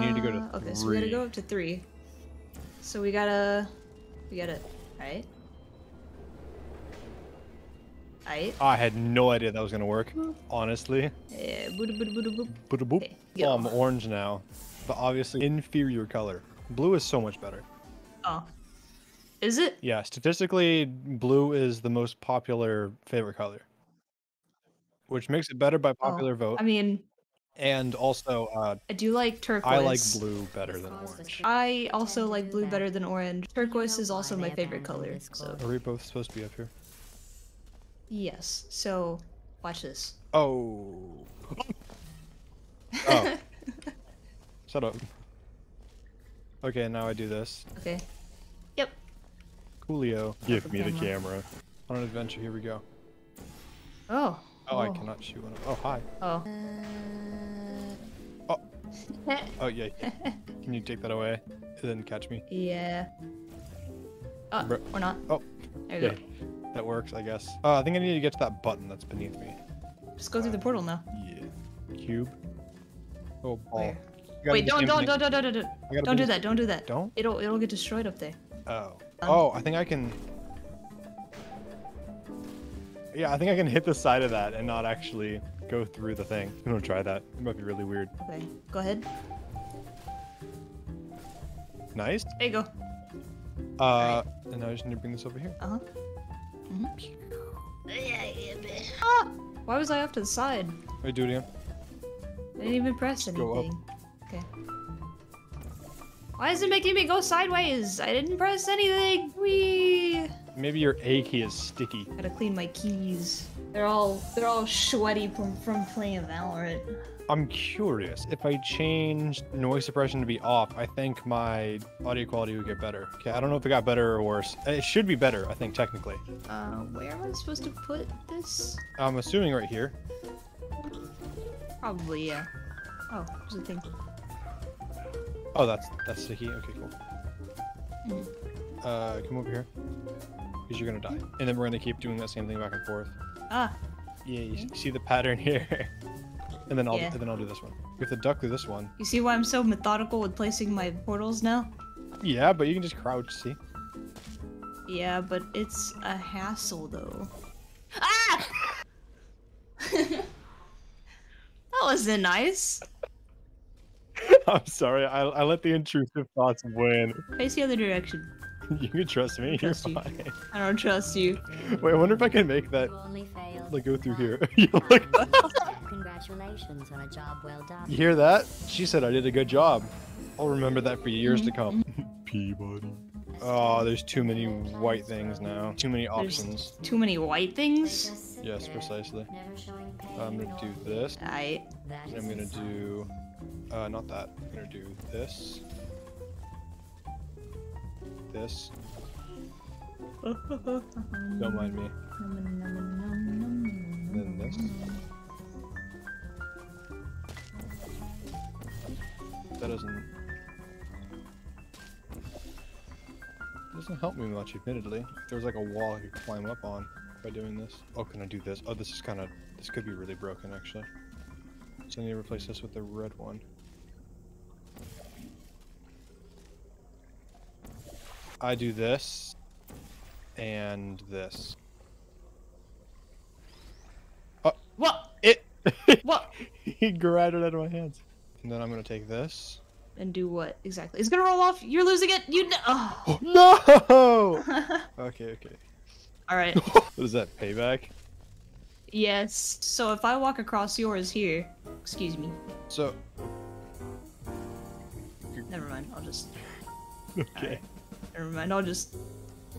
we need to go to Uh, Okay, so we gotta go up to three. So we gotta, we gotta, alright. Alright. I had no idea that was gonna work. Honestly. Yeah, boop, boop, boop, boop. Boop boop. Okay, Oh, I'm orange now, but obviously inferior color. Blue is so much better. Oh. Is it? Yeah, statistically, blue is the most popular favorite color, which makes it better by popular vote. Oh, I mean, and also, uh, I do like turquoise. I like blue better than orange. I also like blue better than orange. Turquoise is also my favorite color. So Are we both supposed to be up here? yes. So watch this. Oh. oh. Shut up. Okay, now I do this. Okay. Yep. Coolio. Give me the camera. camera. On an adventure, here we go. Oh. Oh, I cannot shoot one. of- Oh, hi. Oh. Oh. Oh, yeah. Can you take that away? It didn't catch me. yeah. Oh, Bro- or not. Oh, There you yeah. go. That works, I guess. Uh, I think I need to get to that button that's beneath me. Just go through the portal now. Yeah. Cube. Oh, ball. Where? You Wait, do don't, don't, don't, don't, don't, don't, don't do do that. Don't do that. Don't? It'll, it'll get destroyed up there. Oh. Um, Oh, I think I can. Yeah, I think I can hit the side of that and not actually go through the thing. I'm gonna try that. It might be really weird. Okay, go ahead. Nice. There you go. Uh, and now I just need to bring this over here. Uh huh. hmm Ah! Why was I off to the side? Wait, do it again. I didn't even press go up. anything. Okay. Why is it making me go sideways? I didn't press anything. Wee. Maybe your A key is sticky. Gotta clean my keys. They're all they're all sweaty from from playing Valorant. I'm curious. If I changed noise suppression to be off, I think my audio quality would get better. Okay, I don't know if it got better or worse. It should be better, I think, technically. Uh, where am I supposed to put this? I'm assuming right here. Probably yeah. Oh, there's a thing. Oh, that's that's sticky. Okay, cool. Mhm. Uh, come over here. Because you're gonna die. And then we're gonna keep doing that same thing back and forth. Ah, Yeah, you see the pattern here. and then I'll Yeah. and then I'll do this one. You have to duck through this one. you see why I'm so methodical with placing my portals now? Yeah, but you can just crouch. See? Yeah, but it's a hassle though. Ah! that wasn't nice. I'm sorry. I, I let the intrusive thoughts win. Face the other direction. you can trust me. You're Trust you. fine. I don't trust you. Wait, I wonder if I can make that You only failed. like go through here. you like Congratulations on a job well done. You hear that? She said I did a good job. I'll remember that for years to come. Mm-hmm. P-body. Oh, there's too many white things now. Too many There's options. too many white things. Yes, precisely. Never showing pain. I'm gonna do this. I. I'm gonna do, uh, not that. I'm gonna do this. This. Don't mind me. And then this. That doesn't. Doesn't help me much, admittedly. There's like a wall I could climb up on by doing this. Oh, can I do this? Oh, this is kind of. This could be really broken, actually. So I need to replace this with the red one. I do this and this. Uh, what? It What? he grabbed it out of my hands. And then I'm gonna take this. And do what exactly? It's gonna roll off. You're losing it. You. Kn- oh. no! okay, okay. All right. What is that? Payback? Yes. So if I walk across yours here, excuse me. So Never mind. I'll just. okay. Never mind. I'll just.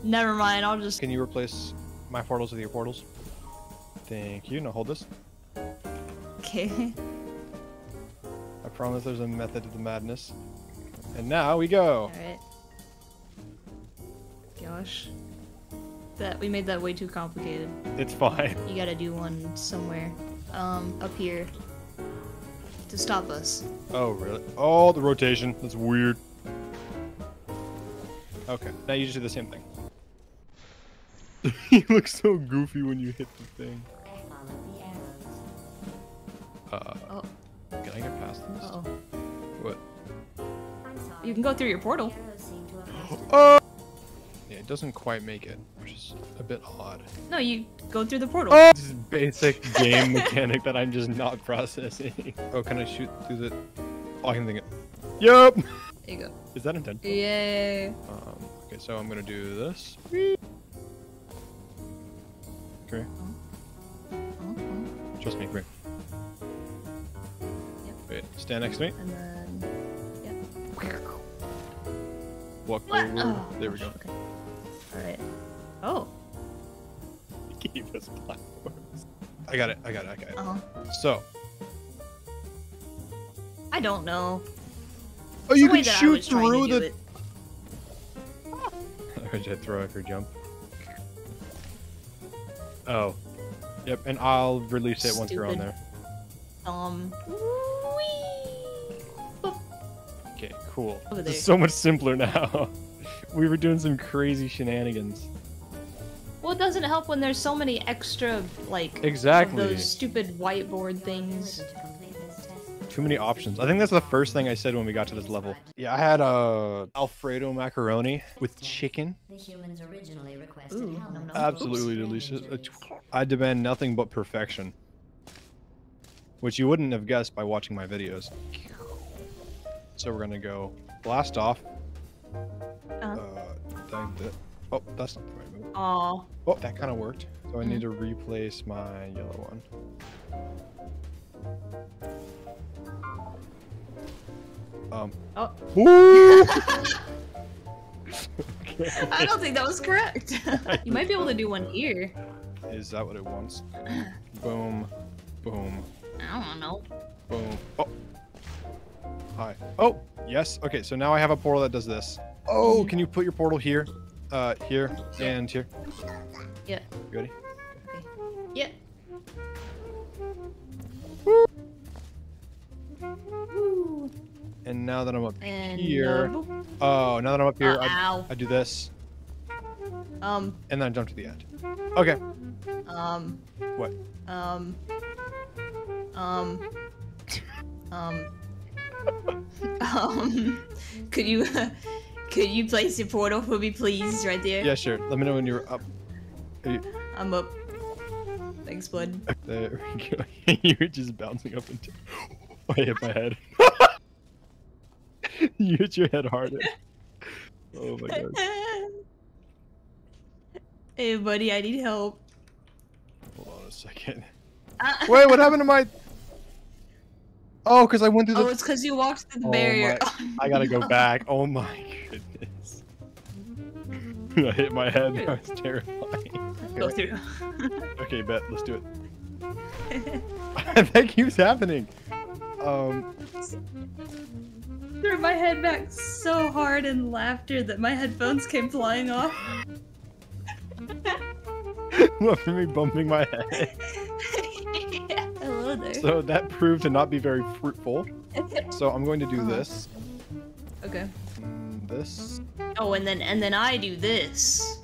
Never mind. I'll just. Can you replace my portals with your portals? Thank you. Now hold this. Okay. I promise there's a method to the madness. And now we go. All right. Gosh. That we made that way too complicated. It's fine. You gotta do one somewhere. Um, up here. To stop us. Oh, really? Oh, the rotation. That's weird. Okay, now you just do the same thing. you look so goofy when you hit the thing. Follow the arrows. Uh, Oh. can I get past this? Uh oh. What? You can go through your portal. Heroes seem to have lost Oh! Yeah, it doesn't quite make it, which is a bit odd. No, you go through the portal. Oh! This is basic game mechanic that I'm just not processing. Oh, can I shoot through the... Oh, I can think it. Yup! There you go. Is that intentional? Yay. Um, okay, so I'm gonna do this. Okay, trust me, quick. Yep. Wait, stand next to me. And then, yep. Walk What? forward. Oh, there we go. Okay. All right. Oh. Gave us platforms. I got it, I got it, I got it. Uh huh. So, I don't know. Oh, you The way can that I shoot was trying to through do the. it. I throw it for jump. Oh, yep, and I'll release it once you're on there. Um. whee! Okay, cool. Over This is so much simpler now. we were doing some crazy shenanigans. Well, it doesn't help when there's so many extra like of Exactly. those stupid whiteboard things. Too many options. I think that's the first thing I said when we got to this level. Yeah, I had uh, Alfredo macaroni with chicken. The humans originally requested Ooh, helmets. nom nom. Absolutely delicious. Uh, I demand nothing but perfection. Which you wouldn't have guessed by watching my videos. So we're gonna go blast off. Uh-huh. Uh, dang it. Oh, that's not the right move. Aw. Oh, that kind of worked. So I need to replace my yellow one. Um. Oh. Okay. I don't think that was correct. you might be able to do one here. Is that what it wants? Boom. Boom. I don't know. Boom. Oh. Hi. Oh, yes. Okay, so now I have a portal that does this. Oh, can you put your portal here? Uh, here and here. Yeah. You ready? Okay. Yeah. And now that I'm up And here. boop. Oh, now that I'm up here, Uh, I. I do this. Um. And then I jump to the end. Okay. Um. What? Um. Um. Um. um. Could you, could you place your portal for me, please, right there? Yeah, sure. Let me know when you're up. You- I'm up. Thanks, bud. There we go. you were just bouncing up and down. I hit my head. you hit your head harder. Oh my god. hey, buddy, I need help. Hold on a second. Ah. Wait, what happened to my? Oh, because I went through the. Oh, it's because you walked through the Oh barrier. I gotta go back. Oh my goodness. I hit my head. That was terrifying. Go through. Okay, bet. Let's do it. that keeps happening. Um, Threw my head back so hard in laughter that my headphones came flying off. what for me bumping my head? Hello there. So that proved to not be very fruitful. So I'm going to do Uh-huh. this. okay. This. Oh, and then and then I do this.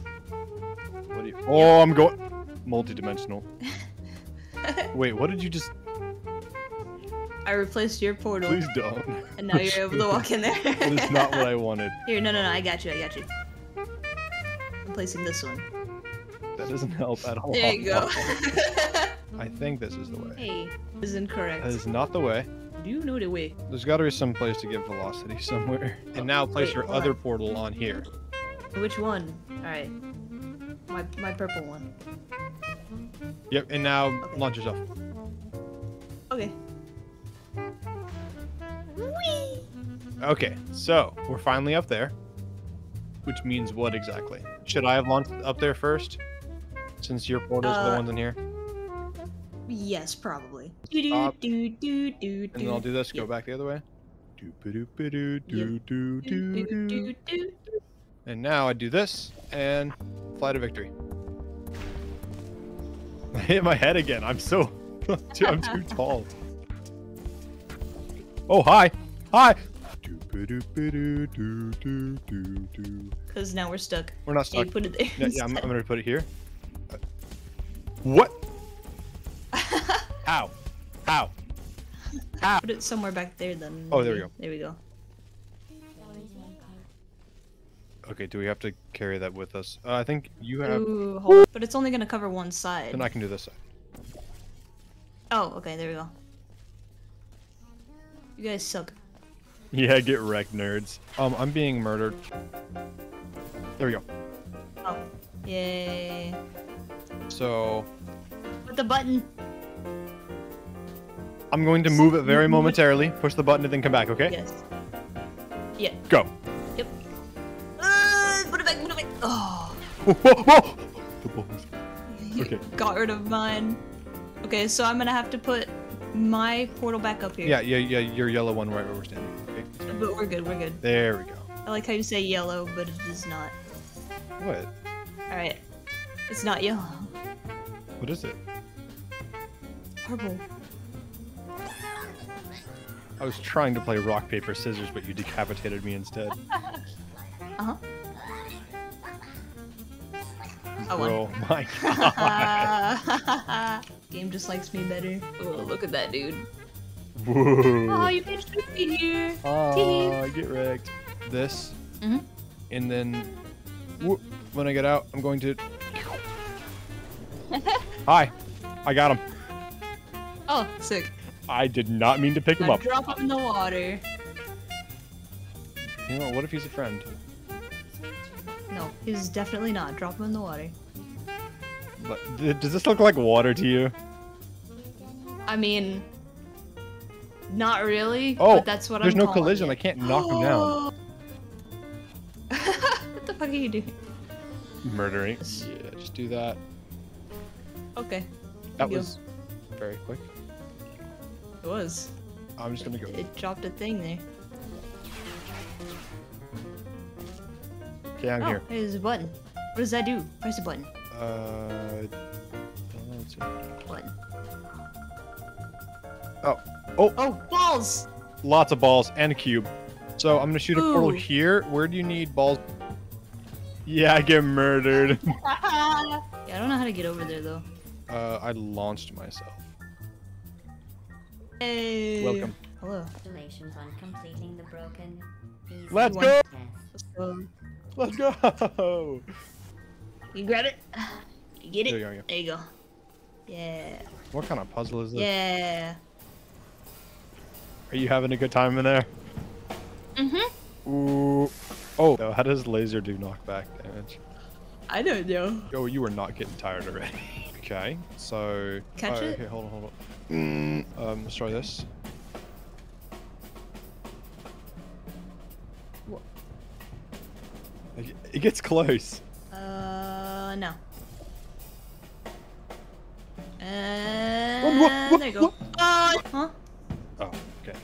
What do you? Oh, I'm going. Multi-dimensional. Wait, what did you just? I replaced your portal, Please don't. and now you're able to walk in there. That is not what I wanted. Here, no, no, no. I got you. I got you. I'm placing this one. That doesn't help at all. There you go. I think this is the way. hey, this is incorrect. That is not the way. Do you know the way? There's got to be some place to get velocity somewhere. And now place Wait, your other on. portal on here. Which one? All right. My my purple one. Yep, and now Okay. launch yourself. Okay. Okay, so we're finally up there. Which means what exactly? Should I have launched up there first? Since your portals are the Uh, ones in here? Yes, probably. Do do Stop. do do do. And then I'll do this, go back the other way. And now I do this and fly to victory. I hit my head again. I'm so I'm too tall. Oh hi, hi. Doo-ba-doo-ba-doo-doo-doo-doo-doo. Cause now we're stuck. We're not Yeah, stuck. you put it there. Yeah, yeah I'm, I'm gonna put it here. What? How? How? How? Put it somewhere back there then. Oh, there we go. There we go. Okay, do we have to carry that with us? Uh, I think you have. Ooh, hold on. But it's only gonna cover one side. Then I can do this side. Oh, okay, there we go. You guys suck. Yeah, get wrecked, nerds. Um, I'm being murdered. There we go. Oh. Yay. So With the button. I'm going to move it very momentarily. Push the button and then come back. Okay? Yes. Yeah. Go. Yep. Uh, put it back, put it back. Oh. Whoa, whoa, whoa! The balls. Okay. Got rid of mine. Okay, so I'm gonna have to put my portal back up here. Yeah, yeah, yeah. Your yellow one right where we're standing. Okay. But we're good, we're good. There we go. I like how you say yellow, but it is not. What? Alright. It's not yellow. What is it? Purple. I was trying to play rock paper scissors, but you decapitated me instead. Uh-huh. I won. Bro, my god. Game just likes me better. Oh, look at that dude. Oh, Whoa. you can shoot me here. Oh, get wrecked. This, Mhm. and then whoop, when I get out, I'm going to. Hi, I got him. Oh, sick. I did not mean to pick him Now up. drop him in the water. You know, what if he's a friend? No, he's definitely not. Drop him in the water. But, does this look like water to you? I mean, not really. Oh, but that's what There's I'm no collision. it. I can't knock him down. what the fuck are you doing? Murdering. Yeah, just do that. Okay, That you. was very quick. it was. I'm just gonna go. It dropped a thing there. Okay, I'm oh, here. there's a button. What does that do? Press the button. Uh, let's see. Button. Oh, oh, Oh, balls! lots of balls and a cube. So I'm gonna shoot a portal here. Where do you need balls? Yeah, I get murdered. yeah, I don't know how to get over there though. uh, I launched myself. Hey. Welcome. Hello. Congratulations on completing the broken. easy Let's One. go. test. Um, Let's go. you grab it. You get it. There you go, yeah. There you go. Yeah. What kind of puzzle is this? Yeah. Are you having a good time in there? Mm-hmm. Ooh. Oh, how does laser do knockback damage? I don't know. Oh, you were not getting tired already. okay, so. Catch oh, it? Okay, hold on, hold on. Mm, um, let's try this. It gets close. Uh, no. wha- And wha- there you go. Uh, huh? Oh, okay.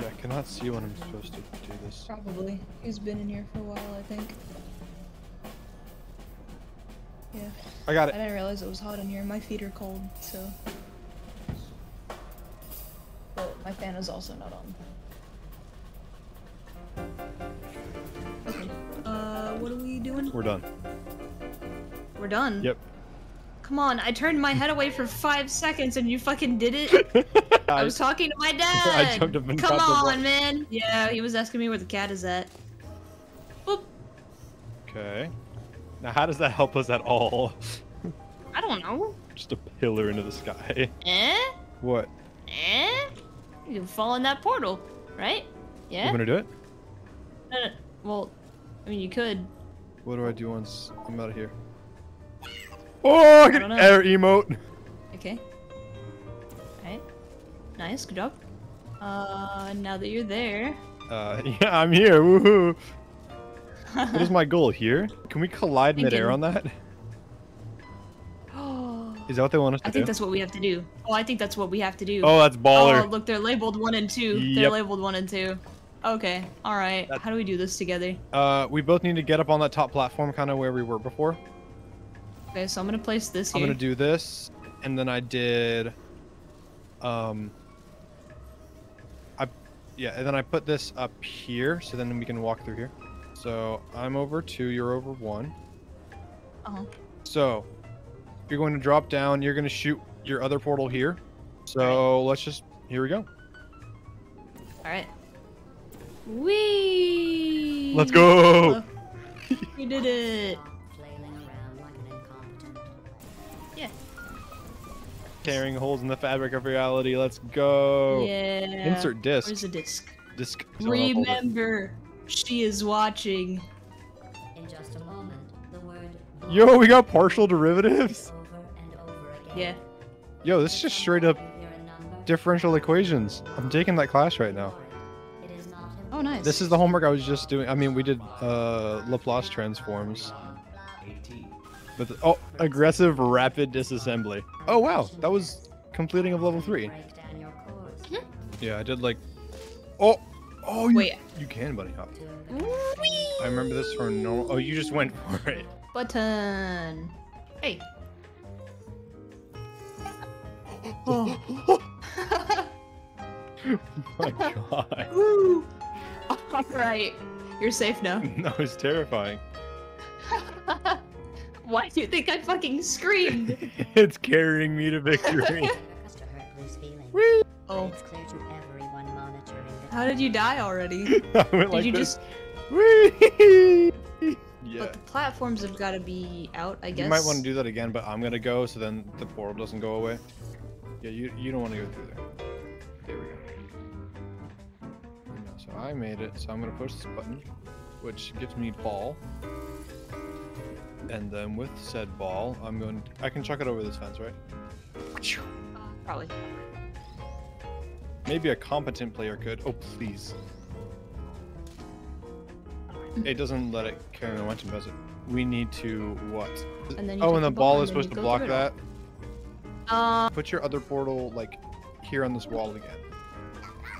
Yeah, I cannot see when I'm supposed to do this. Probably. He's been in here for a while, I think. Yeah. I got it. I didn't realize it was hot in here. My feet are cold, so. But my fan is also not on. What we doing? We're done. We're done. Yep. Come on, I turned my head away for five seconds and you fucking did it. I I, was talking to my dad. jumped up and Come on, man. Yeah, he was asking me where the cat is at. Boop. okay. Now, how does that help us at all? I don't know. Just a pillar into the sky. Eh? What? Eh? You can fall in that portal, right? Yeah? You Yeah? gonna do it? No. Well, I mean, you could. What do I do once I'm out of here? Oh, I got don't an air emote. Okay. Alright. Nice, good job. Uh, now that you're there. Uh, yeah, I'm here. Woohoo! What is my goal here? Can we collide midair Thinking. on that? Oh, Is that what they want us to do? I do? think that's what we have to do. Oh, I think that's what we have to do. Oh, that's baller. Oh, look, they're labeled one and two. They're labeled one and two. Okay, alright. How do we do this together? Uh, we both need to get up on that top platform, kind of where we were before. Okay, so I'm gonna place this I'm gonna do this, and then I did, um, I, yeah, and then I put this up here, so then we can walk through here. So I'm over two, you're over one. Uh-huh. So you're going to drop down. You're going to shoot your other portal here. So let's just here we go. Alright. Whee! Let's go. We did it. Flailing around like an incompetent. Yeah. Tearing holes in the fabric of reality. Let's go. Yeah. Insert disc. Where's the disc? Disc. is on a folder. Remember, she is watching. In just a moment, the word Yo, we got partial derivatives. over and over again. Yeah. Yo, this is just straight up You hear a number, differential equations. I'm taking that class right now. This is the homework I was just doing. I mean, we did uh, Laplace transforms. But the- oh, aggressive rapid disassembly. Oh wow, that was completing of level three. break down your cores. Yeah, I did like. Oh, oh, you, Wait. you can bunny hop. Whee! I remember this for normal. Oh, you just went for it. Button. Hey. Oh. My God, Woo! Alright. You're safe now. that was terrifying. Why do you think I fucking screamed? it's carrying me to victory. purpose to hurt Blue's feelings. Oh. It's clear to everyone monitoring the How did you die already? I went Did like you this. just. Whee! Yeah. But the platforms have got to be out, I guess. You might want to do that again, but I'm gonna go so then the portal doesn't go away. Yeah, you you don't want to go through there. I made it. So I'm gonna push this button, which gives me ball. And then with said ball, I'm going. I can chuck it over this fence, right? Probably. Maybe a competent player could. Oh please. It doesn't let it carry momentum, does it? We need to what? And oh, and the the ball ball is supposed to block that. Uh, Put your other portal like here on this wall again.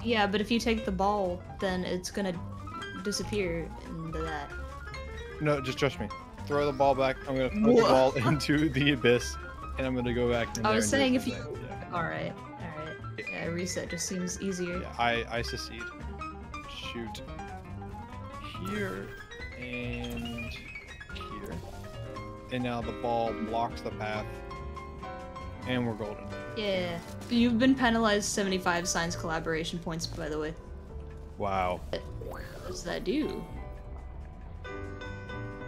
Yeah, but if you take the ball, then it's gonna disappear into that. No, just trust me. Throw the ball back. I'm gonna throw the ball into the abyss, and I'm gonna go back. In I was saying if you- Yeah. Alright, alright. Yeah, reset just seems easier. yeah, I I secede. Shoot. Here and here, and now the ball blocks the path, and we're golden. Yeah. You've been penalized 75 science collaboration points, by the way. Wow. What does that do? Wait.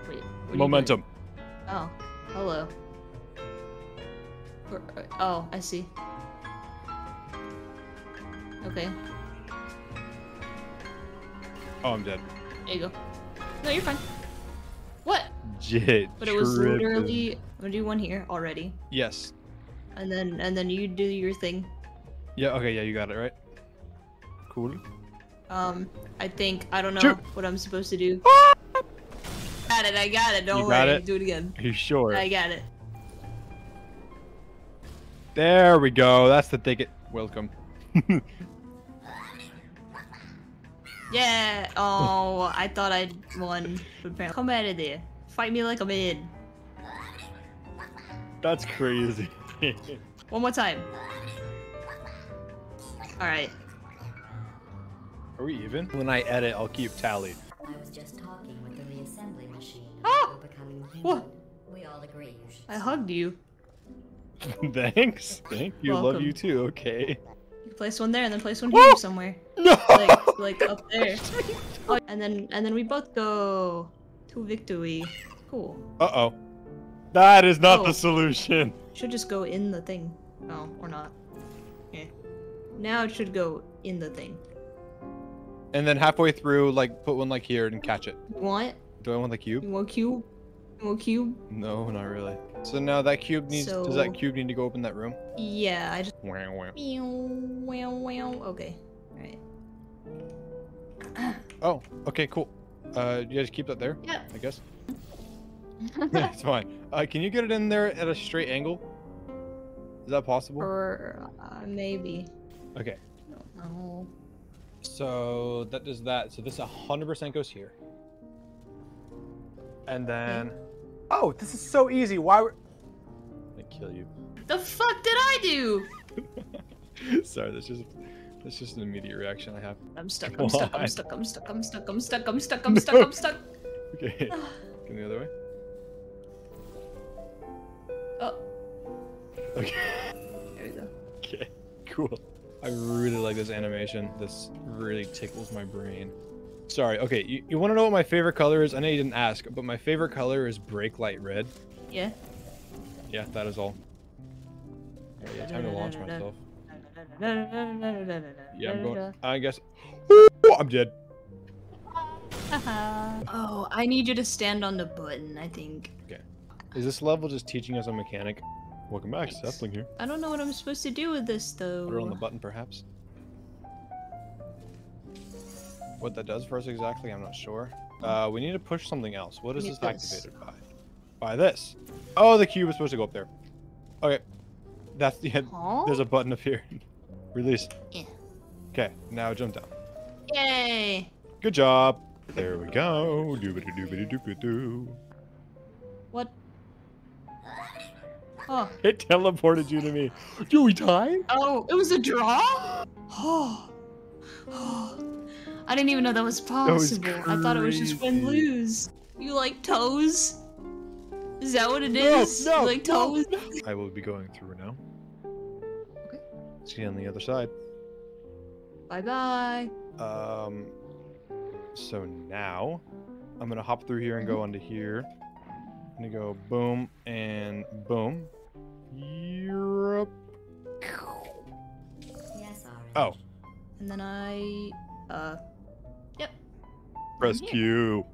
what are you doing? Momentum. Oh, hello. Uh, Oh, I see. Okay, Oh, I'm dead. there you go. No, you're fine. What? Jit. But it was tripping. literally. I'm gonna do one here already, Yes. And then and then you do your thing. Yeah. Okay. Yeah, you got it right. Cool. Um, I think I don't know Shoot. what I'm supposed to do. got it. I got it. Don't You worry. it? Do it again. Are you sure? I got it. There we go. That's the ticket. Welcome. Yeah. Oh, I thought I'd won. Come out of there. Fight me like a man. That's crazy. One more time. All right. Are we even? When I edit, I'll keep tally. I was just talking with the reassembly machine. Ah! You're What? We all agree I hugged you. Thanks. Thank you. Love you too. Okay. You place one there, and then place one here somewhere, No. like like up there. Oh, and then and then we both go to victory. Cool. Uh oh. That is not Oh. the solution. Should just go in the thing. Oh, or not. Yeah. Now it should go in the thing. And then halfway through, like, put one like here and catch it. You want? Do I want the cube? You want cube? You want cube? No, not really. So now that cube needs. Does that cube need to go open that room? Yeah, I just. Wow, wow. Meow, wow, wow. Okay. Alright. Oh, okay, cool. Uh, you guys keep that there, Yeah. I guess. yeah, it's fine. Uh, can you get it in there at a straight angle? Is that possible? or uh, maybe. Okay. So that does that. So this 100% goes here. And then. Oh, this is so easy. Why would. I kill you. The fuck did I do? Sorry, that's just that's just an immediate reaction I have. I'm stuck. I'm stuck. Why? I'm stuck. I'm stuck. I'm stuck. I'm stuck. I'm stuck. I'm stuck. I'm stuck. Okay. Go the other way. Okay. there we go. Okay. Cool. I really like this animation. This really tickles my brain. Sorry. Okay, you, you want to know what my favorite color is? I know you didn't ask, but my favorite color is brake light red. Yeah. Yeah, that is all. Oh, yeah, time to launch myself. Yeah, I'm going. I guess. I'm dead. oh, I need you to stand on the button, I think. Okay. Is this level just teaching us a mechanic? Welcome back, Thanks. Sapling here. I don't know what I'm supposed to do with this though. Put her on the button, perhaps. What that does for us exactly, I'm not sure. Uh, we need to push something else. What is this this. activated by? By this. Oh, the cube is supposed to go up there. Okay. That's the end. Huh? There's a button up here. Release. Yeah. Okay, now jump down. Yay! Good job. There we go. Doobity doobity doobity doo. Oh. It teleported you to me. Do we tie? Oh, it was a draw? Oh. Oh. I didn't even know that was was possible. I thought it was just win lose. You like toes? Is that what it is? No, no, you like no, toes? I will be going through now. Okay. See you on the other side. Bye bye. Um, so now I'm gonna hop through here and go onto here. I'm gonna go boom and boom. Europe. Yes, Orange. Oh, And then I, uh, yep. press Q.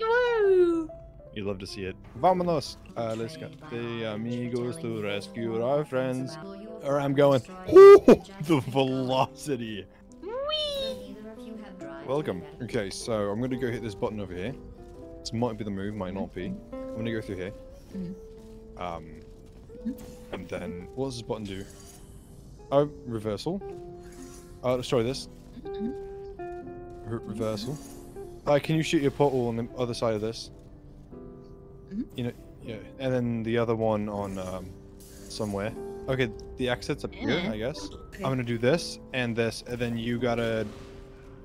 woo! You love to see it. Vámonos. Uh, let's go. The amigos to rescue our friends. Or I'm going. Ooh, the velocity. Welcome. Okay, so I'm gonna go hit this button over here. This might be the move, might not be. I'm gonna go through here. Mhm. Um, and then what does this button do? Oh, reversal. Oh, destroy this. Re- reversal. Uh, can you shoot your portal on the other side of this? Mhm. You know, yeah. And then the other one on um, somewhere. Okay, the exit's up here, I guess. Okay. I'm gonna do this and this, and then you gotta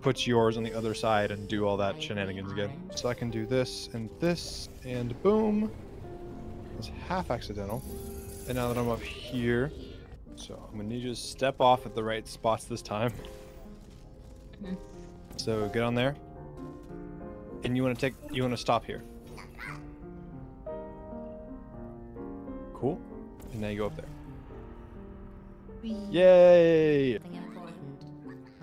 put yours on the other side and do all that shenanigans again. So I can do this and this, and boom. It's half accidental. And now that I'm up here, so I'm gonna need you to step off at the right spots this time. Mhm. So get on there, and you want to take, you want to stop here. Cool. And now you go up there. Wee. Yay! Something important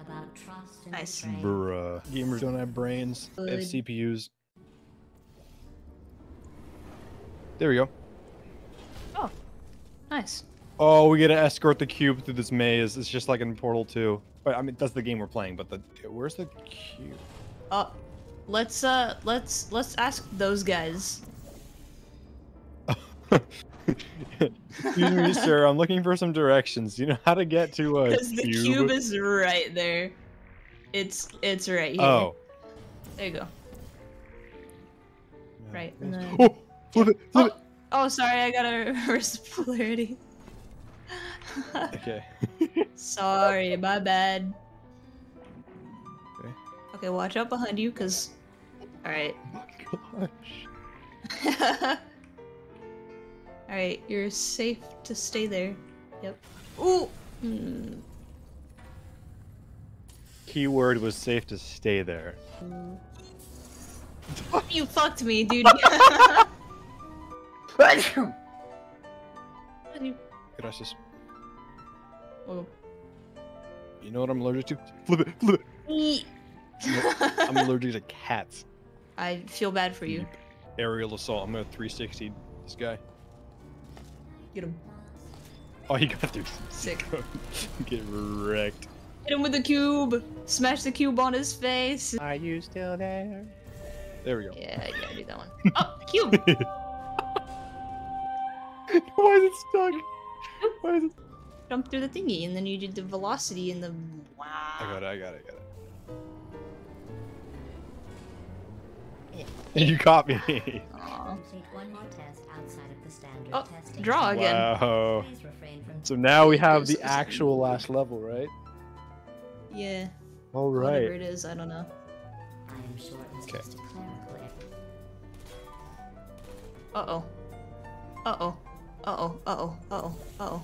about trust and Nice. Bruh. Gamers don't have brains. They have CPUs. There we go. Nice. Oh, we get to escort the cube through this maze. It's just like in Portal 2. But I mean, that's the game we're playing. But the where's the cube? Uh, let's, uh, let's, let's ask those guys. Excuse me, sir. I'm looking for some directions. You know how to get to a Because the cube is right there. It's, it's right here. Oh. There you go. Right, and then- Oh, flip it, flip Oh, oh, sorry, I got a reverse polarity. Okay. sorry, my bad. Okay. Okay, watch out behind you, cause. All right. Gosh. All right, you're safe to stay there. Yep. Ooh. Hmm. Keyword was safe to stay there. You fucked me, dude. Gracias. Oh. You know what I'm allergic to? Flip it, flip it. I'm allergic to cats. I feel bad for you. Aerial assault. I'm gonna 360 this guy. Get him. Oh, he got through. Sick. Get wrecked. Hit him with the cube. Smash the cube on his face. Are you still there? There we go. Yeah, yeah, gotta do that one. Oh, cube. Why is it stuck? Why is it? Jump through the thingy, and then you did the velocity and the. Wow. I got it. I got it. I got it. You caught me. Aw. Complete one more test outside of the standard Oh, draw again. Wow. Please refrain from So now we have the actual last level, right? Yeah. All right. Whatever it is, I don't know. I am sure it Okay. just a clerical error. Uh oh. Uh oh. Uh oh. Uh oh. Uh oh. Uh oh.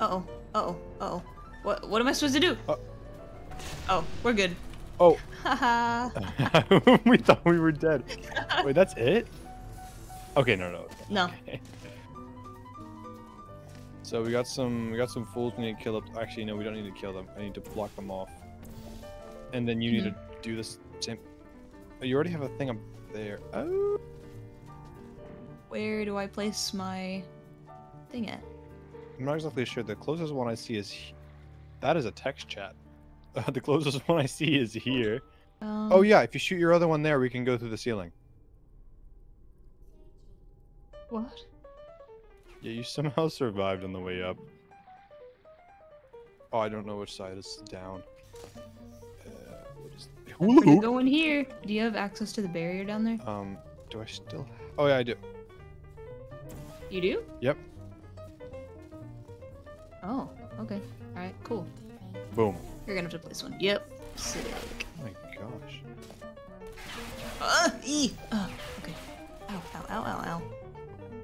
Uh oh. Uh oh. Uh oh. What? What am I supposed to do? Uh- Oh, we're good. Oh, Haha. we thought we were dead. Wait, that's it? Okay, no, no. no. Okay. So we got some we got some fools we need to kill up. Actually, no, we don't need to kill them. I need to block them off. And then you need to do this same. Oh, you already have a thing up there. Oh. Where do I place my thing at? I'm not exactly sure. The closest one I see is he- that is a text chat. Uh, the closest one I see is here. Um, Oh yeah, if you shoot your other one there, we can go through the ceiling. What? Yeah, you somehow survived on the way up. Oh, I don't know which side is down. Uh, what is We're gonna go in here. Do you have access to the barrier down there? Um, do I still? Oh yeah, I do. You do? Yep. Oh, okay. Alright, cool. Boom. You're gonna have to place one. Yep. Sick. Oh my gosh. Uh, ee. Uh, okay. Ow, ow, ow, ow, ow.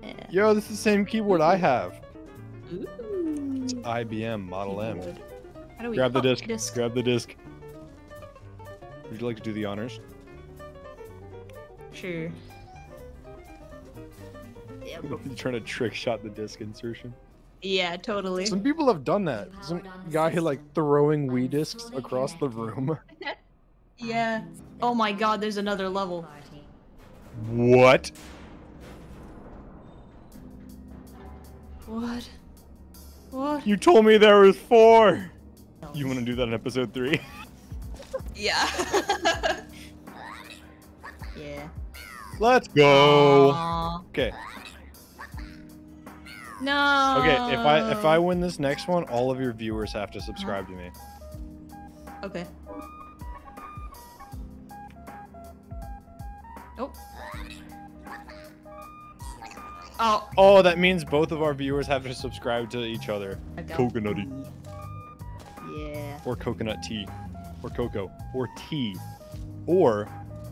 Yeah. Yo, this is the same keyboard I have. Ooh. IBM Model M. How do we Grab the oh, disc. disc. Grab the disc. Would you like to do the honors? Sure. Yep. You're trying to trick shot the disc insertion. Yeah, totally. Some people have done that. Some guy had like throwing Wii discs across the room. Yeah. Oh my god, there's another level. What? What? What? You told me there was four. You want to do that in episode three? Yeah. yeah. Let's go. Aw. Okay. No. Okay. If I if I win this next one, all of your viewers have to subscribe to me. Okay. Nope. Oh, Oh, that means both of our viewers have to subscribe to each other. I got Coconutea. Yeah. Or coconut tea. Or cocoa. Or tea. Or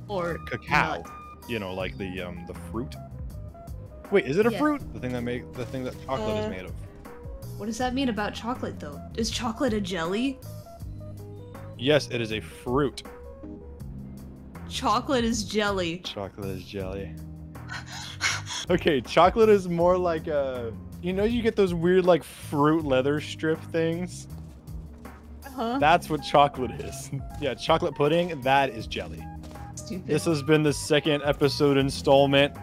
Or cacao. nut. You know, like the um the fruit. Wait, is it a Yeah. fruit? The thing that make the thing that chocolate Uh, is made of. What does that mean about chocolate, though? Is chocolate a jelly? Yes, it is a fruit. Chocolate is jelly. Chocolate is jelly. Okay, chocolate is more like a. You know, you get those weird like fruit leather strip things. Huh? That's what chocolate is. yeah, chocolate pudding. That is jelly. Stupid. This has been the second episode installment.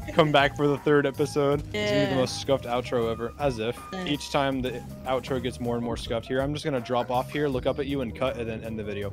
Come back for the third episode. It's gonna be the most scuffed outro ever. As if Yeah. each time the outro gets more and more scuffed here, I'm just gonna drop off here, look up at you, and cut, and then end the video.